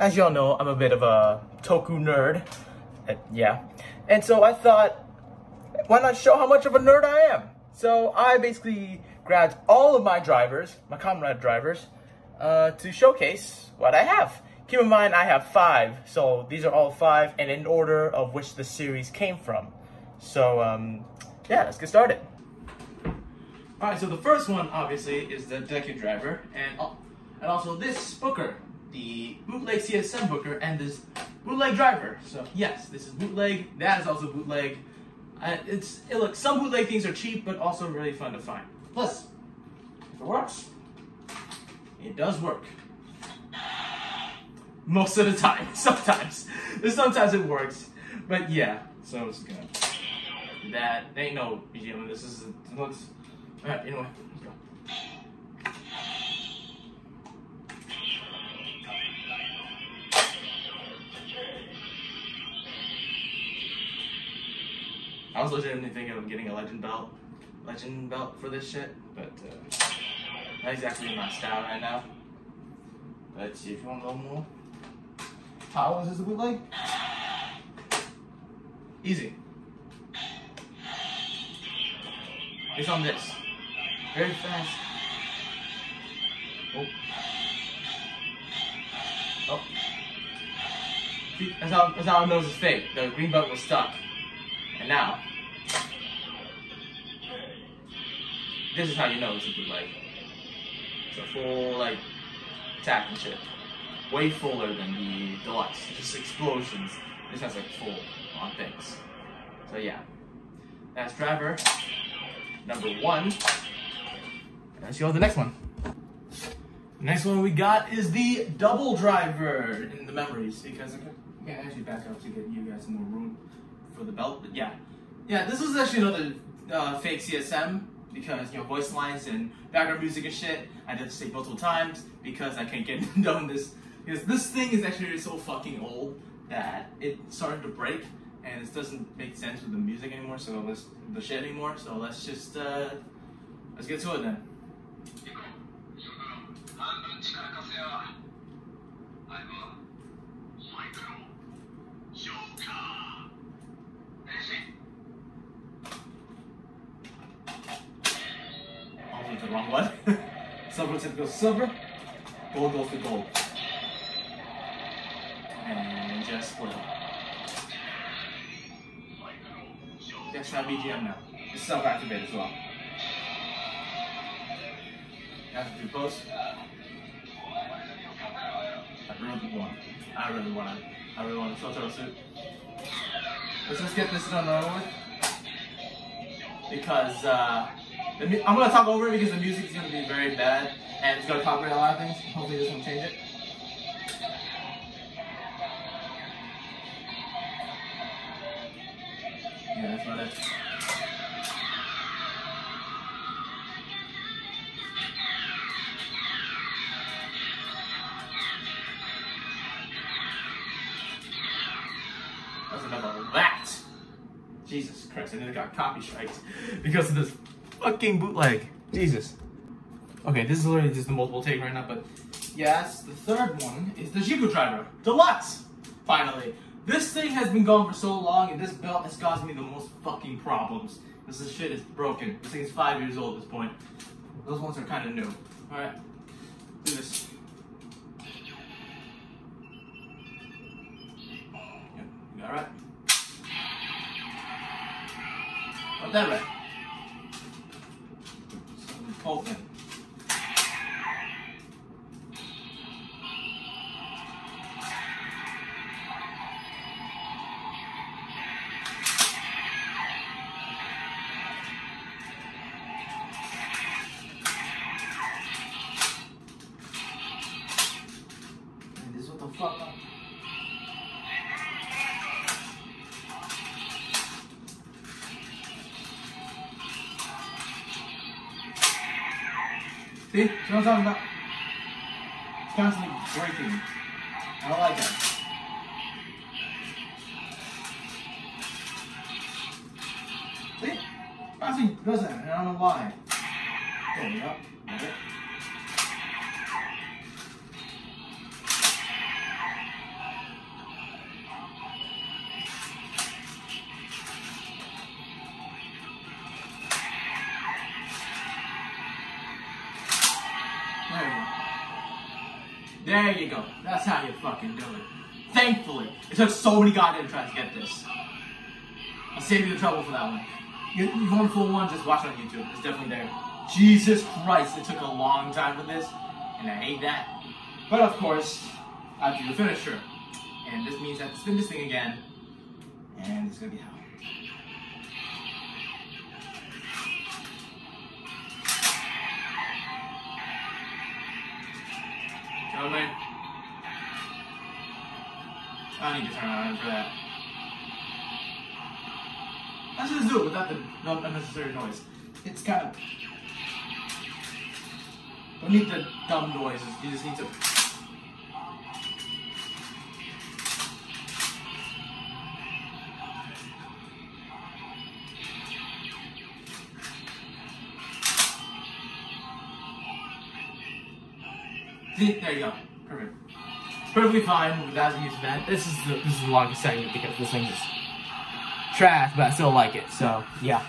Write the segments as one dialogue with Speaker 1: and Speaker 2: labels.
Speaker 1: as y'all know, I'm a bit of a Toku nerd. Uh, yeah. And so I thought, why not show how much of a nerd I am? So I basically grabbed all of my drivers, my comrade drivers, uh, to showcase what I have. Keep in mind, I have five, so these are all five, and in order of which the series came from. So, um, yeah, let's get started. Alright, so the first one, obviously, is the Deku driver, and, and also this Booker, the bootleg CSM Booker, and this bootleg driver. So, yes, this is bootleg, that is also bootleg. Uh, it's, it, look, some bootleg things are cheap, but also really fun to find. Plus, if it works, it does work. Most of the time. Sometimes. Sometimes it works. But yeah, so I'm just gonna that They ain't no BGM. This is looks alright, anyway, was legitimately thinking of getting a legend belt, legend belt for this shit, but uh, not exactly my style right now. But see if you want to know more, how is this a good bootleg? Easy. It's on this. Very fast. Oh. Oh. See, that's how, that's how I know it's fake. The green button was stuck. And now, this is how you know it's a bootleg. It's a full, like, and shit. Way fuller than the deluxe. Just explosions. This has, like, full on things. So, yeah. That's driver number one. Let's go the next one. Next one we got is the double driver in the memories because I can actually back up to get you guys more room for the belt. But yeah, yeah, this is actually another uh, fake CSM because you know voice lines and background music and shit. I did say multiple times because I can't get done this because this thing is actually so fucking old that it started to break and it doesn't make sense with the music anymore. So let's the shit anymore. So let's just uh, let's get to it then. Oh, the wrong one. silver typical silver. Gold goes to gold. And just split. That's not BGM now. It's self-activated as well. That's do post. I really want. I really want to. I really want a Totoro suit. Let's just get this done over with. Because uh, I'm gonna talk over it because the music is gonna be very bad and it's gonna copyright a lot of things. Hopefully this won't change it. Yeah, that's about it. That's enough of that. Jesus Christ, I nearly got copy strikes because of this fucking bootleg. Jesus. Okay, this is literally just the multiple take right now, but yes, the third one is the Ziku Driver Deluxe. Finally. This thing has been gone for so long, and this belt has caused me the most fucking problems. This is, shit is broken. This thing is five years old at this point. Those ones are kind of new. Alright, do this. Yep, you got it right. Got that right. Open. See? See what I'm talking about? It's constantly breaking. I don't like that. See? Constantly does that, and I don't know why. There you go. That's how you fucking do it. Thankfully, it took so many goddamn tries to get this. I'll save you the trouble for that one. You, you want full one, just watch it on YouTube. It's definitely there. Jesus Christ, it took a long time for this, and I hate that. But of course, I have to do the finisher. And this means I have to spin this thing again, and it's gonna be hell. I need to turn on for that. Let's just do it without the unnecessary noise. It's kind of. Don't need the dumb noises. You just need to. There you go. Perfect. Perfectly fine without using that. This is the this is the longest segment because this thing is trash, but I still like it. So yeah,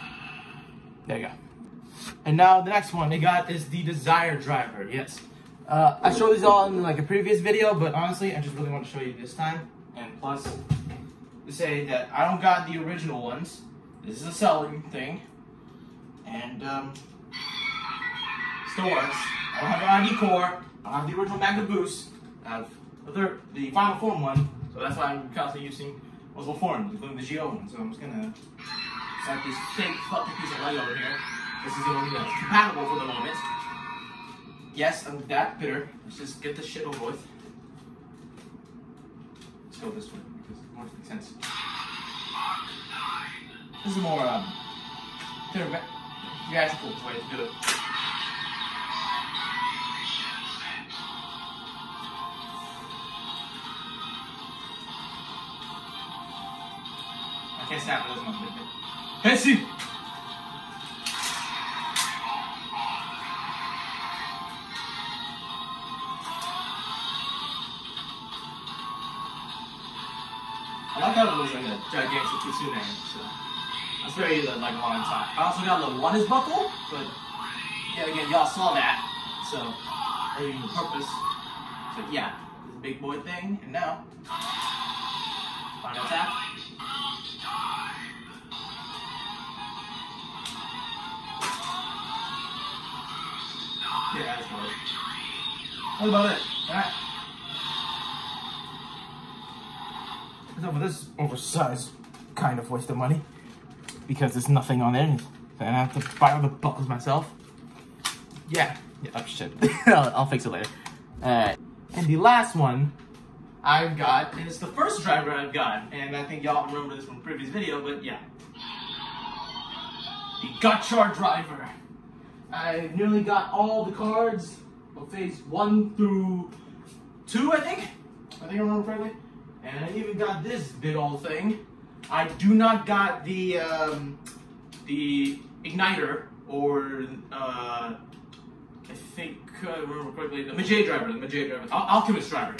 Speaker 1: there you go. And now the next one they got is the Desire Driver. Yes, uh, I showed these all in like a previous video, but honestly, I just really want to show you this time. And plus, to say that I don't got the original ones. This is a selling thing, and um, still works. I don't have an ID core. I don't have the original Magnum Boost. I have the, third, the Final Form one, so that's why I'm constantly using multiple forms, including the Geo one. So I'm just gonna set this fake fucking piece of light over here. This is the only that's compatible for the moment. Yes, I'm that bitter. Let's just get this shit over with. Let's go this way because it more makes sense. This is more um, theatrical way to do it. I can't snap it as much. Hey, see. I like how it looks like a gigantic kitsune. So that's very uh, like long time. I also got a little one is buckle, but yeah, again, y'all saw that, so I didn't even purpose. So yeah, this big boy thing, and now final attack. Yeah, that's about it. That's about it. Alright. So for this oversized kind of waste of money, because there's nothing on it. and I have to buy all the buckles myself. Yeah. Yeah, oh shit. I'll, I'll fix it later. Alright. And the last one I've got, and it's the first driver I've got, and I think y'all remember this from a previous video, but yeah. The Gotchard driver. I nearly got all the cards of phase one through two, I think. I think I remember correctly. And I even got this big old thing. I do not got the um, the igniter or uh, I think I remember correctly the Majay driver, the Majay driver, Al- Alchemist driver,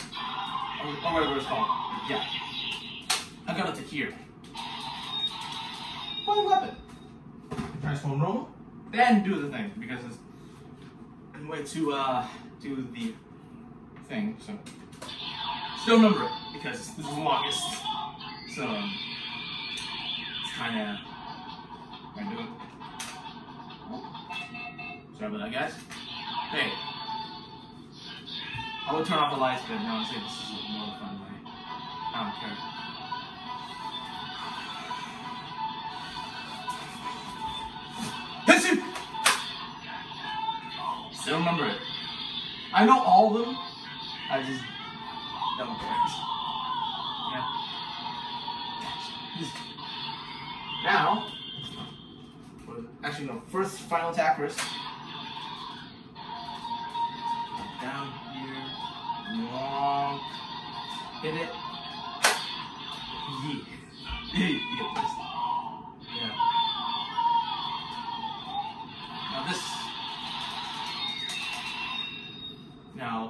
Speaker 1: or, or whatever it's called. Yeah, I got it to here. One weapon. Transform normal then do the thing because it's a way to uh, do the thing. So still remember it because this is the longest. So um, it's kind of I do it. Sorry about that, guys. Hey, I would turn off the lights, but no, honestly, this is a more fun way. I don't care. Still remember it. I know all of them. I just don't care. Yeah. Now, actually no, first final attack first. Down here, long, hit it. Yeah. Yeah.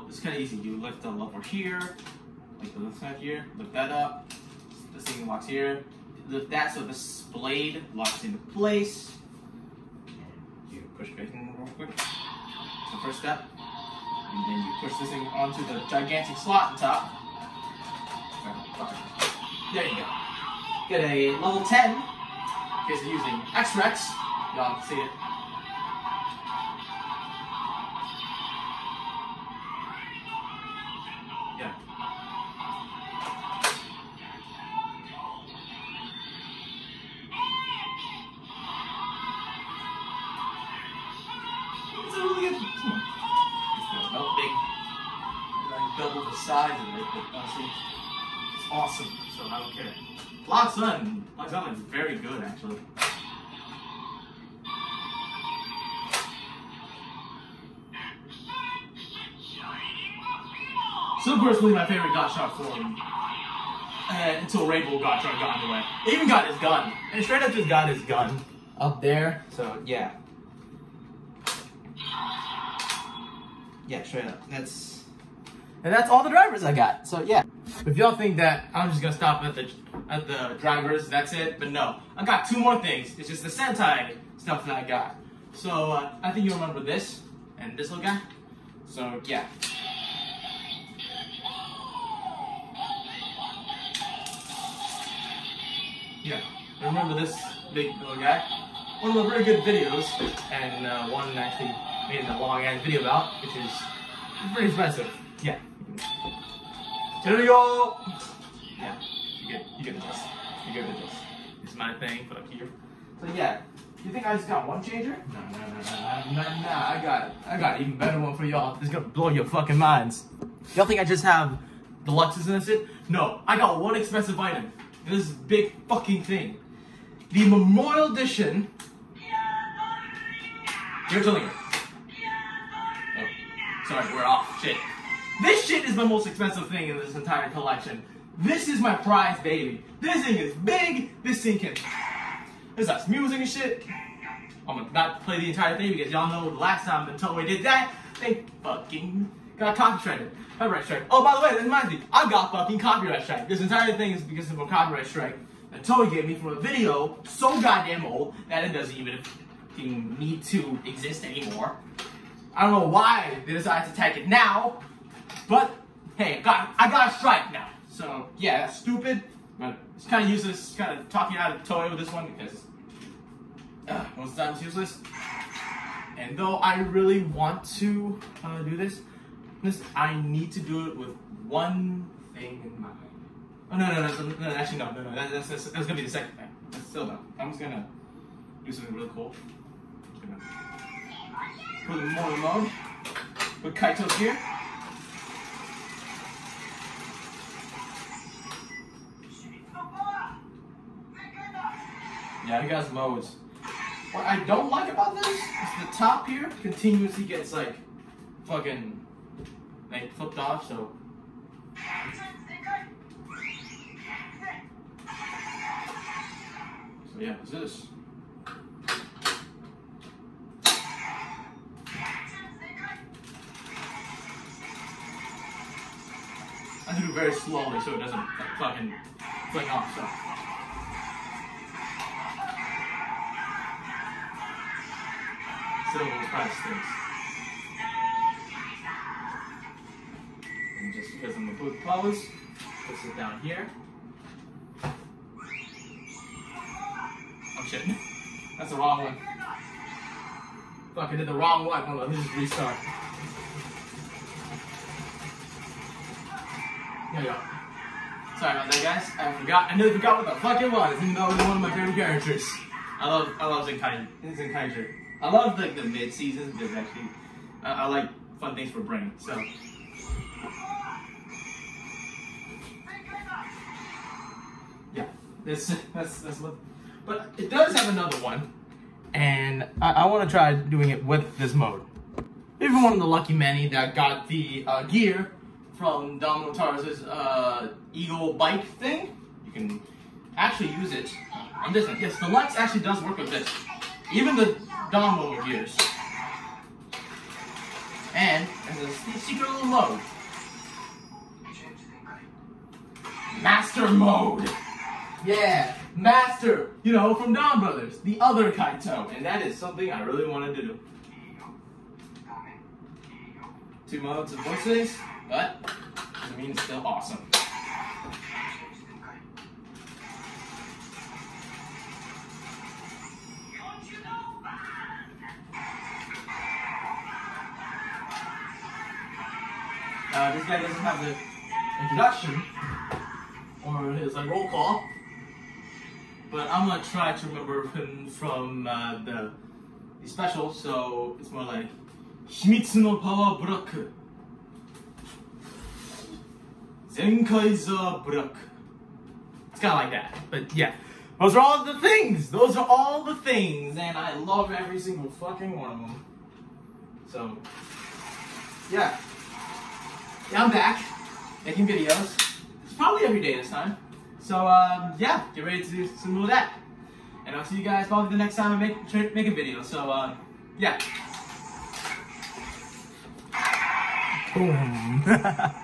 Speaker 1: It's kind of easy. You lift the lever here, like the left side here. Lift that up. This thing locks here. Lift that so this blade locks into place. And you push back in real quick. So first step, And then you push this thing onto the gigantic slot on top. There you go. Get a level 10 in case you're using X-Rex. Y'all see it. Size of it, but honestly, it's awesome. So I don't care. Lock's on. Lock's on is very good actually. Still personally my favorite Gotchard form. Uh, until Rainbow Gotchard got in the way. He even got his gun. And straight up just got his gun up there. So yeah. Yeah, straight up. That's and that's all the drivers I got. So yeah. If y'all think that I'm just gonna stop at the at the drivers, that's it. But no, I got two more things. It's just the Sentai stuff that I got. So uh, I think you remember this and this little guy. So yeah. Yeah, I remember this big little guy. One of the very good videos, and uh, one actually made a long ass video about, which is very expensive. Yeah. We go. Yeah, you get you get the gist. You get the gist. It's my thing put up here. So yeah, you think I just got one changer? No, no, no, no, no, no, no. I got it. I got an even better one for y'all. It's gonna blow your fucking minds. Y'all think I just have the deluxes in this? It? No, I got one expensive item. This big fucking thing. The Memorial Edition. You're telling me. Oh, sorry, we're off. Shit. This shit is the most expensive thing in this entire collection. This is my prize, baby. This thing is big. This thing can. This has music and shit. I'm gonna not play the entire thing because y'all know the last time the Toei did that, they fucking got copyrighted. Copyright strike. Oh, by the way, that reminds me, I got fucking copyright strike. This entire thing is because of a copyright strike that Toei gave me from a video so goddamn old that it doesn't even need to exist anymore. I don't know why they decided to take it now, but hey, I got I got a strike now. So yeah, that's stupid. But it's kind of useless. Kind of talking out of Toei with this one because uh, most of the time it's useless. And though I really want to uh, do this, this I need to do it with one thing in mind. Oh no no no no, no actually no no no that, that's, that's, that's gonna be the second thing. That's still no. I'm just gonna do something really cool. Put in more mode with Kaito's here. Yeah, he has modes. What I don't like about this is the top here continuously gets like fucking like flipped off, so So yeah, what's this? I do it very slowly so it doesn't like, fucking fling off stuff. Still those price things. And just because I'm gonna put close, puts it down here. Oh shit. That's the wrong one. Fuck, I did the wrong one. Hold on, let me just restart. There you go. Sorry about that, guys. I forgot. I nearly forgot what the fuck it was, even though it was one of my favorite characters. I love, I love Zenkai. Zenkaiser. I love like the mid seasons because actually, I, I like fun things for brain. So. Yeah, that's that's that's what. But it does have another one, and I, I want to try doing it with this mode. Even one of the lucky many that got the uh, gear from Don Momotaro's uh, Eagle bike thing. You can actually use it on this one. Yes, the Lux actually does work with this. Even the Domino use. And there's a secret little mode. Master mode. Yeah, Master. You know, from Donbrothers, the other Kaito. And that is something I really wanted to do. two modes of voices, but doesn't mean it's still awesome. Uh, this guy doesn't have the introduction or his like roll call, but I'm gonna try to remember him from uh, the, the special. So it's more like Himitsu no Power Block, Zenkaizer Block. It's kind of like that, but yeah. Those are all the things. Those are all the things, and I love every single fucking one of them. So, yeah. Yeah, I'm back making videos. It's probably every day this time. So um, yeah, get ready to do some more of that. And I'll see you guys probably the next time I make make a video. So uh, yeah. Boom.